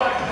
Five.